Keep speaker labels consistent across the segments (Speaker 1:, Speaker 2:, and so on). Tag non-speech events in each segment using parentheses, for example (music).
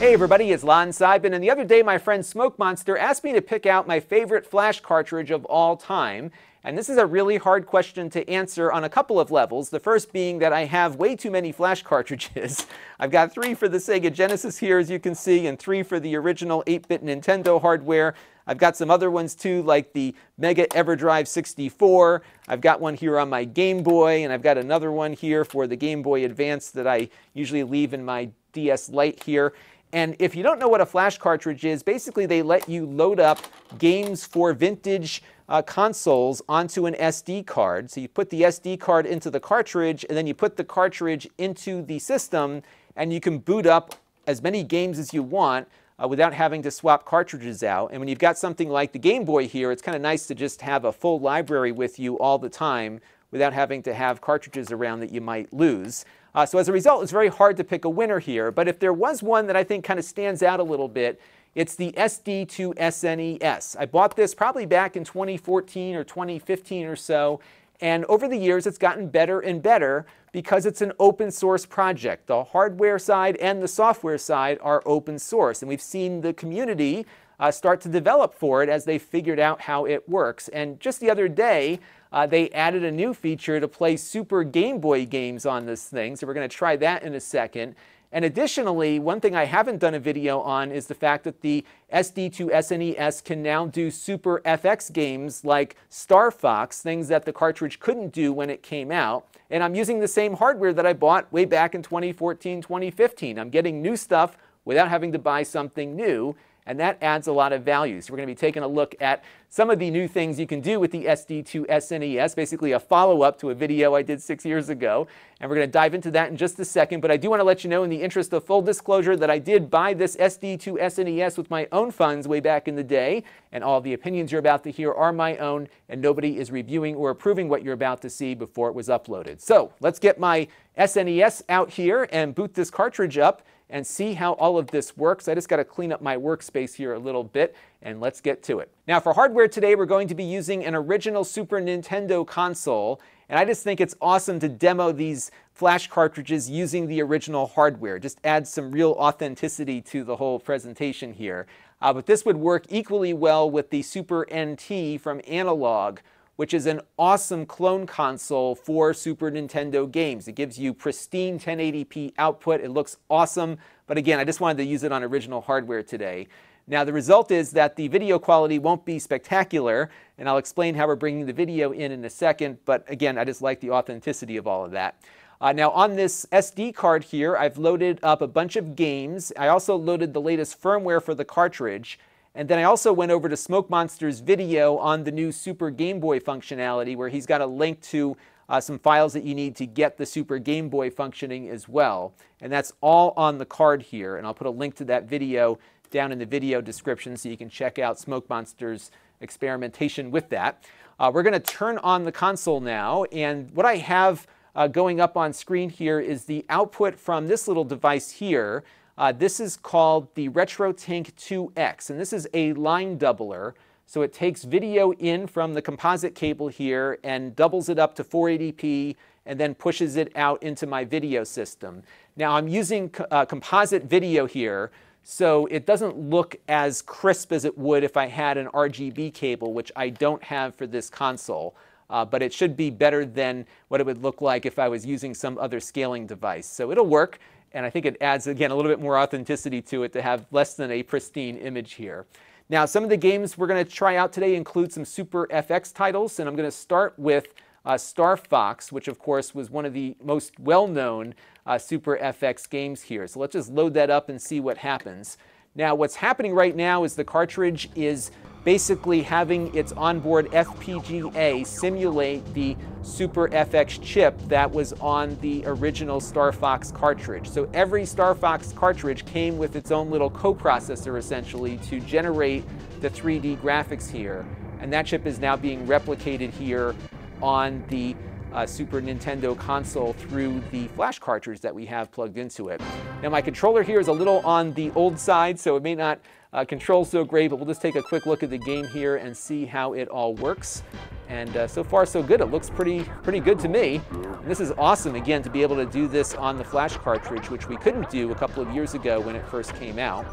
Speaker 1: Hey everybody, it's Lon Seidman, and the other day my friend Smokemonster asked me to pick out my favorite flash cartridge of all time. And this is a really hard question to answer on a couple of levels. The first being that I have way too many flash (laughs) cartridges. I've got three for the Sega Genesis here, as you can see, and three for the original 8-bit Nintendo hardware. I've got some other ones too, like the Mega EverDrive 64. I've got one here on my Game Boy, and I've got another one here for the Game Boy Advance that I usually leave in my DS Lite here. And if you don't know what a flash cartridge is, basically they let you load up games for vintage uh, consoles onto an SD card. So you put the SD card into the cartridge, and then you put the cartridge into the system, and you can boot up as many games as you want uh, without having to swap cartridges out. And when you've got something like the Game Boy here, it's kind of nice to just have a full library with you all the time without having to have cartridges around that you might lose. Uh, so as a result, it's very hard to pick a winner here. But if there was one that I think kind of stands out a little bit, it's the SD2 SNES. I bought this probably back in 2014 or 2015 or so. And over the years, it's gotten better and better because it's an open source project. The hardware side and the software side are open source. And we've seen the community uh, start to develop for it as they figured out how it works. And just the other day, uh, they added a new feature to play Super Game Boy games on this thing. So we're going to try that in a second. And additionally, one thing I haven't done a video on is the fact that the SD2 SNES can now do Super FX games like Star Fox, things that the cartridge couldn't do when it came out. And I'm using the same hardware that I bought way back in 2014, 2015. I'm getting new stuff without having to buy something new and that adds a lot of value. So we're going to be taking a look at some of the new things you can do with the SD2 SNES, basically a follow-up to a video I did six years ago. And we're going to dive into that in just a second. But I do want to let you know in the interest of full disclosure that I did buy this SD2 SNES with my own funds way back in the day. And all the opinions you're about to hear are my own, and nobody is reviewing or approving what you're about to see before it was uploaded. So let's get my SNES out here and boot this cartridge up and see how all of this works. I just got to clean up my workspace here a little bit and let's get to it. Now for hardware today, we're going to be using an original Super Nintendo console and I just think it's awesome to demo these flash cartridges using the original hardware. Just adds some real authenticity to the whole presentation here. Uh, but this would work equally well with the Super NT from Analogue which is an awesome clone console for Super Nintendo games. It gives you pristine 1080p output. It looks awesome. But again, I just wanted to use it on original hardware today. Now, the result is that the video quality won't be spectacular, and I'll explain how we're bringing the video in in a second. But again, I just like the authenticity of all of that. Uh, now, on this SD card here, I've loaded up a bunch of games. I also loaded the latest firmware for the cartridge. And then I also went over to Smokemonster's video on the new Super Game Boy functionality where he's got a link to uh, some files that you need to get the Super Game Boy functioning as well. And that's all on the card here. And I'll put a link to that video down in the video description so you can check out Smokemonster's experimentation with that. Uh, we're going to turn on the console now. And what I have uh, going up on screen here is the output from this little device here. Uh, this is called the RetroTink 2X, and this is a line doubler. So it takes video in from the composite cable here and doubles it up to 480p and then pushes it out into my video system. Now I'm using uh, composite video here, so it doesn't look as crisp as it would if I had an RGB cable, which I don't have for this console. Uh, but it should be better than what it would look like if I was using some other scaling device. So it'll work. And I think it adds, again, a little bit more authenticity to it to have less than a pristine image here. Now, some of the games we're going to try out today include some Super FX titles, and I'm going to start with uh, Star Fox, which of course was one of the most well-known uh, Super FX games here. So let's just load that up and see what happens. Now, what's happening right now is the cartridge is basically having its onboard FPGA simulate the Super FX chip that was on the original Star Fox cartridge. So every Star Fox cartridge came with its own little coprocessor essentially to generate the 3D graphics here. And that chip is now being replicated here on the uh, Super Nintendo console through the flash cartridge that we have plugged into it. Now my controller here is a little on the old side, so it may not uh, control so great, but we'll just take a quick look at the game here and see how it all works. And uh, so far, so good. It looks pretty, pretty good to me. And this is awesome, again, to be able to do this on the flash cartridge, which we couldn't do a couple of years ago when it first came out.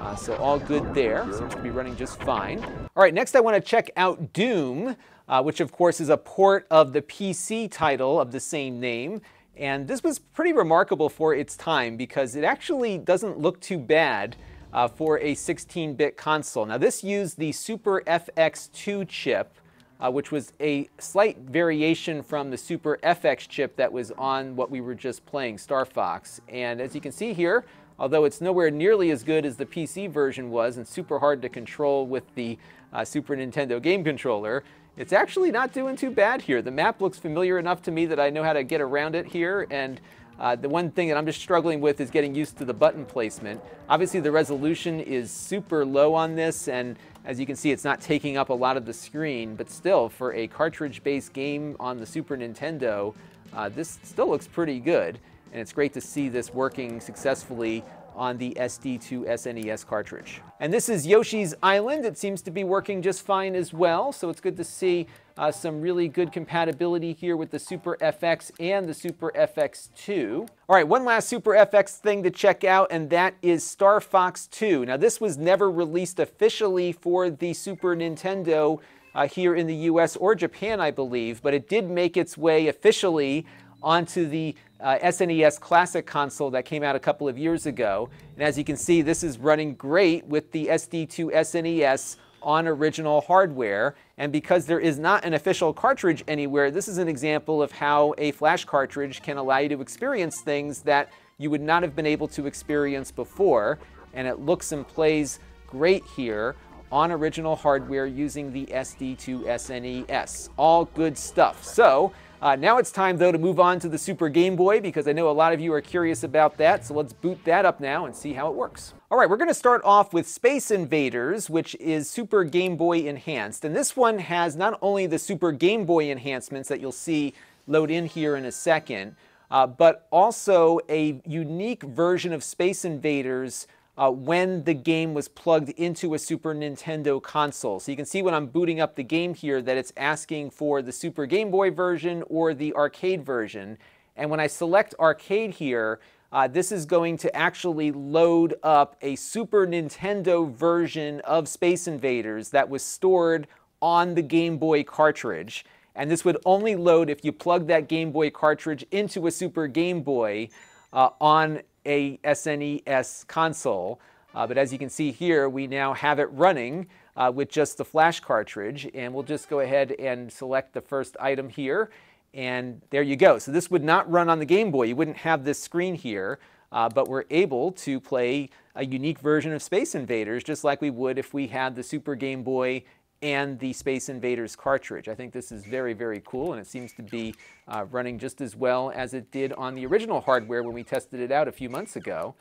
Speaker 1: Uh, so all good there. Seems to be running just fine. All right, next I want to check out Doom, uh, which of course is a port of the PC title of the same name. And this was pretty remarkable for its time because it actually doesn't look too bad uh, for a 16-bit console. Now this used the Super FX2 chip, uh, which was a slight variation from the Super FX chip that was on what we were just playing, Star Fox. And as you can see here, although it's nowhere nearly as good as the PC version was and super hard to control with the uh, Super Nintendo game controller, it's actually not doing too bad here. The map looks familiar enough to me that I know how to get around it here, and uh, the one thing that I'm just struggling with is getting used to the button placement. Obviously the resolution is super low on this and as you can see it's not taking up a lot of the screen but still for a cartridge-based game on the Super Nintendo uh, this still looks pretty good and it's great to see this working successfully on the SD2 SNES cartridge. And this is Yoshi's Island. It seems to be working just fine as well, so it's good to see uh, some really good compatibility here with the Super FX and the Super FX2. All right, one last Super FX thing to check out, and that is Star Fox 2. Now, this was never released officially for the Super Nintendo uh, here in the US or Japan, I believe, but it did make its way officially onto the uh, SNES Classic console that came out a couple of years ago. And as you can see, this is running great with the SD2 SNES on original hardware. And because there is not an official cartridge anywhere, this is an example of how a flash cartridge can allow you to experience things that you would not have been able to experience before. And it looks and plays great here on original hardware using the SD2 SNES. All good stuff. So uh, now it's time, though, to move on to the Super Game Boy because I know a lot of you are curious about that. So let's boot that up now and see how it works. All right, we're going to start off with Space Invaders, which is Super Game Boy Enhanced. And this one has not only the Super Game Boy enhancements that you'll see load in here in a second, uh, but also a unique version of Space Invaders uh, when the game was plugged into a Super Nintendo console. So you can see when I'm booting up the game here that it's asking for the Super Game Boy version or the arcade version. And when I select arcade here, uh, this is going to actually load up a Super Nintendo version of Space Invaders that was stored on the Game Boy cartridge. And this would only load if you plug that Game Boy cartridge into a Super Game Boy uh, on a SNES console. Uh, but as you can see here, we now have it running uh, with just the flash cartridge. And we'll just go ahead and select the first item here. And there you go. So this would not run on the Game Boy. You wouldn't have this screen here. Uh, but we're able to play a unique version of Space Invaders just like we would if we had the Super Game Boy and the Space Invaders cartridge. I think this is very, very cool, and it seems to be uh, running just as well as it did on the original hardware when we tested it out a few months ago.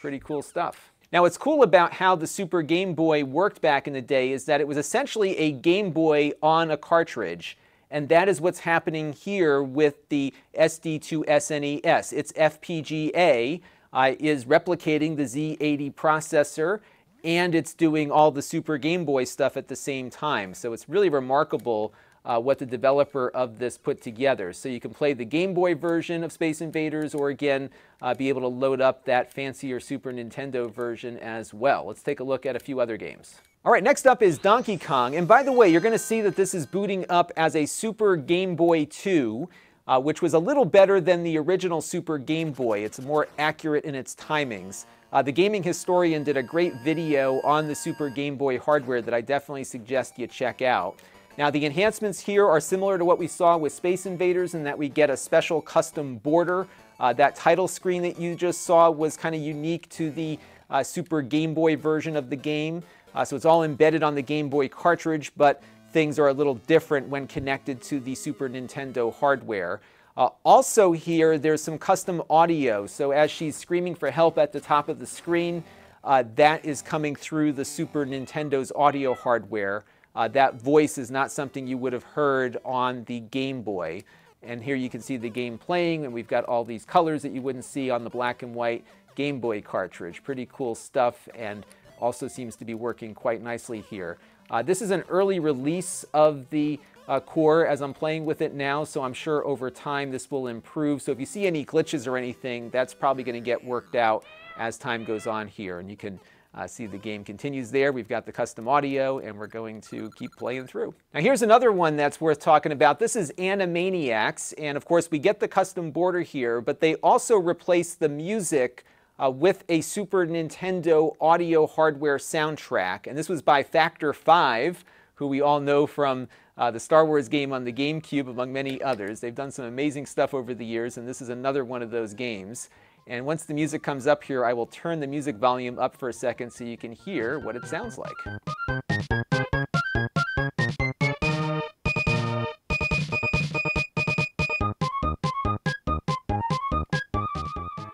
Speaker 1: Pretty cool stuff. Now, what's cool about how the Super Game Boy worked back in the day is that it was essentially a Game Boy on a cartridge. And that is what's happening here with the SD2 SNES. Its FPGA uh, is replicating the Z80 processor and it's doing all the Super Game Boy stuff at the same time. So it's really remarkable uh, what the developer of this put together. So you can play the Game Boy version of Space Invaders or again, uh, be able to load up that fancier Super Nintendo version as well. Let's take a look at a few other games. All right, next up is Donkey Kong. And by the way, you're going to see that this is booting up as a Super Game Boy 2. Uh, which was a little better than the original Super Game Boy. It's more accurate in its timings. Uh, the Gaming Historian did a great video on the Super Game Boy hardware that I definitely suggest you check out. Now the enhancements here are similar to what we saw with Space Invaders in that we get a special custom border. Uh, that title screen that you just saw was kind of unique to the uh, Super Game Boy version of the game. Uh, so it's all embedded on the Game Boy cartridge, but things are a little different when connected to the Super Nintendo hardware. Uh, also here, there's some custom audio. So as she's screaming for help at the top of the screen, uh, that is coming through the Super Nintendo's audio hardware. Uh, that voice is not something you would have heard on the Game Boy. And here you can see the game playing, and we've got all these colors that you wouldn't see on the black and white Game Boy cartridge. Pretty cool stuff, and also seems to be working quite nicely here. Uh, this is an early release of the uh, core as I'm playing with it now, so I'm sure over time this will improve. So if you see any glitches or anything, that's probably going to get worked out as time goes on here. And you can uh, see the game continues there. We've got the custom audio, and we're going to keep playing through. Now here's another one that's worth talking about. This is Animaniacs, and of course we get the custom border here, but they also replace the music uh, with a Super Nintendo audio hardware soundtrack. And this was by Factor 5, who we all know from uh, the Star Wars game on the GameCube, among many others. They've done some amazing stuff over the years, and this is another one of those games. And once the music comes up here, I will turn the music volume up for a second so you can hear what it sounds like.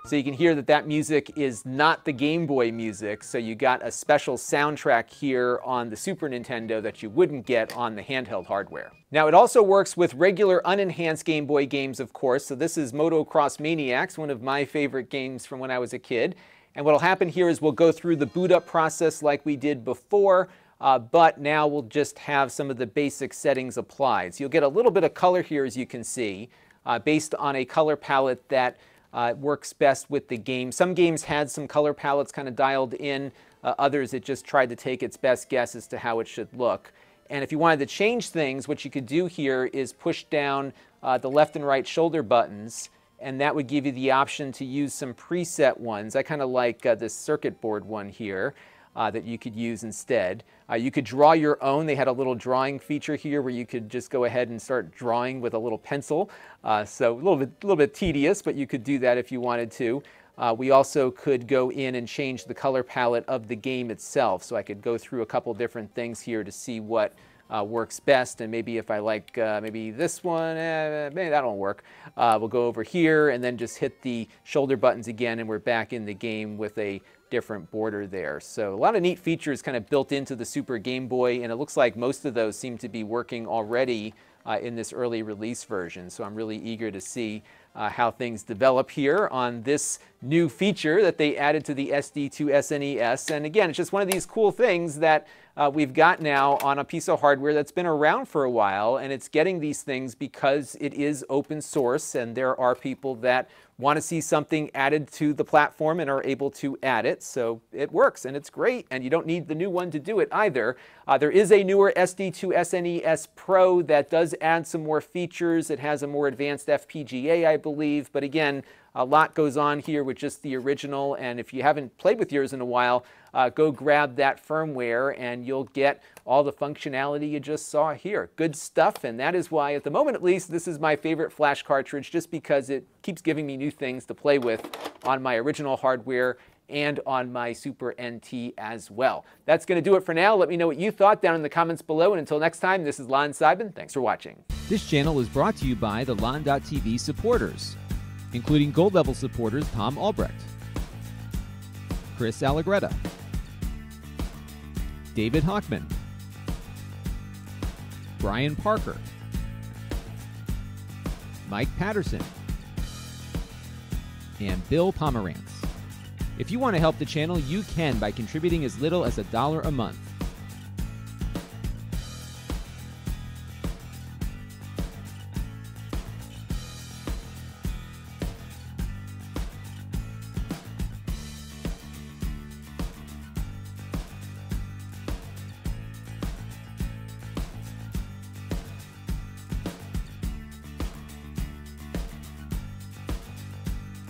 Speaker 1: So you can hear that that music is not the Game Boy music, so you got a special soundtrack here on the Super Nintendo that you wouldn't get on the handheld hardware. Now it also works with regular unenhanced Game Boy games, of course, so this is Motocross Maniacs, one of my favorite games from when I was a kid. And what'll happen here is we'll go through the boot up process like we did before, uh, but now we'll just have some of the basic settings applied. So you'll get a little bit of color here, as you can see, uh, based on a color palette that uh, works best with the game. Some games had some color palettes kind of dialed in. Uh, others, it just tried to take its best guess as to how it should look. And if you wanted to change things, what you could do here is push down uh, the left and right shoulder buttons, and that would give you the option to use some preset ones. I kind of like uh, this circuit board one here uh, that you could use instead. Uh, you could draw your own. They had a little drawing feature here where you could just go ahead and start drawing with a little pencil. Uh, so a little bit, little bit tedious, but you could do that if you wanted to. Uh, we also could go in and change the color palette of the game itself. So I could go through a couple different things here to see what uh, works best. And maybe if I like uh, maybe this one, eh, maybe that won't work. Uh, we'll go over here and then just hit the shoulder buttons again and we're back in the game with a different border there. So a lot of neat features kind of built into the Super Game Boy, and it looks like most of those seem to be working already uh, in this early release version. So I'm really eager to see uh, how things develop here on this new feature that they added to the SD2 SNES. And again, it's just one of these cool things that uh, we've got now on a piece of hardware that's been around for a while, and it's getting these things because it is open source, and there are people that want to see something added to the platform and are able to add it. So it works and it's great, and you don't need the new one to do it either. Uh, there is a newer SD2 SNES Pro that does add some more features. It has a more advanced FPGA, I believe, but again, a lot goes on here with just the original, and if you haven't played with yours in a while, uh, go grab that firmware and you'll get all the functionality you just saw here. Good stuff, and that is why, at the moment at least, this is my favorite flash cartridge just because it keeps giving me new things to play with on my original hardware and on my Super NT as well. That's going to do it for now. Let me know what you thought down in the comments below. And until next time, this is Lon Seidman. Thanks for watching.
Speaker 2: This channel is brought to you by the Lon.TV supporters including gold level supporters Tom Albrecht, Chris Allegretta, David Hockman, Brian Parker, Mike Patterson, and Bill Pomerantz. If you want to help the channel, you can by contributing as little as a dollar a month.